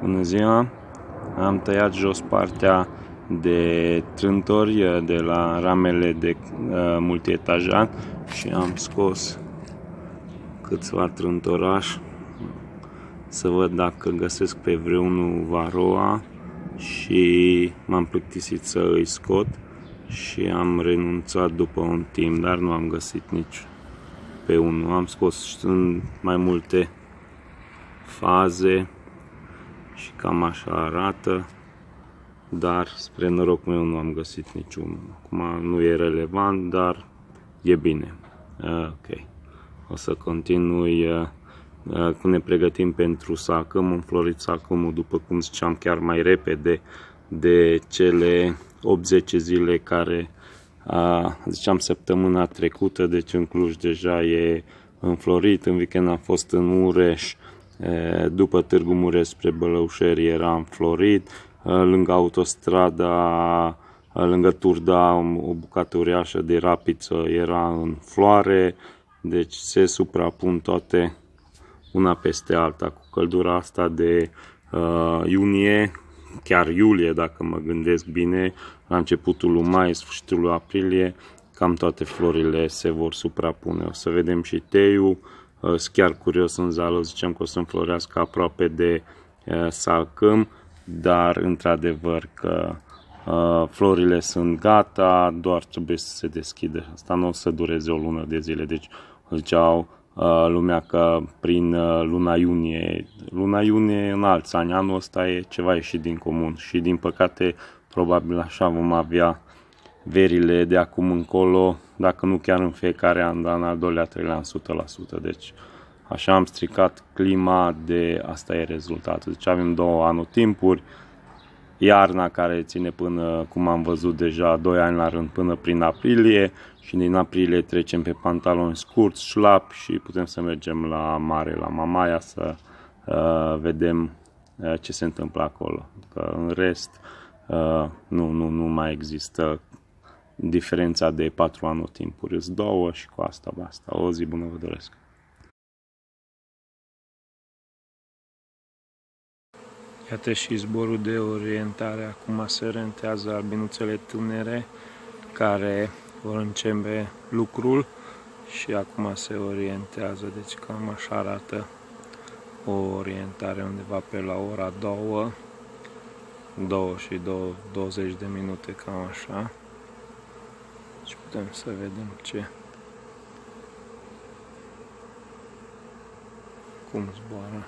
Bună ziua! Am tăiat jos partea de trântori de la ramele de uh, multietajat și am scos câțiva trântorași să văd dacă găsesc pe vreunul varoa și m-am plictisit să îi scot și am renunțat după un timp, dar nu am găsit nici pe unul. Am scos în mai multe faze și cam așa arată, dar spre noroc meu nu am găsit niciunul. Acum nu e relevant, dar e bine. Ok. O să continui când ne pregătim pentru să Am înflorit sacămul, după cum ziceam, chiar mai repede de cele 80 zile care a, ziceam săptămâna trecută, deci în Cluj deja e înflorit, în weekend am fost în Mureș, după Târgu Mureș spre Bălăușeri era înflorit, lângă autostrada, lângă Turda, o bucată uriașă de rapiță era în floare, deci se suprapun toate una peste alta cu căldura asta de uh, iunie, chiar iulie dacă mă gândesc bine, la începutul lui mai, sfârșitul lui aprilie, cam toate florile se vor suprapune. O să vedem și teiul, uh, sunt chiar curios în zală, ziceam că o să înflorească aproape de uh, salcâm, dar într-adevăr că uh, florile sunt gata, doar trebuie să se deschidă. Asta nu o să dureze o lună de zile, deci ziceau lumea că prin luna iunie, luna iunie în alți ani, anul ăsta e ceva ieșit din comun și din păcate probabil așa vom avea verile de acum încolo, dacă nu chiar în fiecare an, dar în al doilea, treilea an, 100%. Deci așa am stricat clima, de asta e rezultatul. Deci avem două anotimpuri, iarna care ține până, cum am văzut deja, 2 ani la rând până prin aprilie și din aprilie trecem pe pantaloni scurți, șlap și putem să mergem la mare, la Mamaia să uh, vedem uh, ce se întâmplă acolo. Că în rest uh, nu, nu, nu mai există diferența de patru anotimpuri. Îți două și cu asta basta. O zi bună vă doresc! Iată și zborul de orientare. Acum se orientează albinuțele tunere care vor începe lucrul și acum se orientează. Deci cam așa arată o orientare undeva pe la ora 2, 2 și 20 de minute, cam așa. Și putem să vedem ce cum zboară.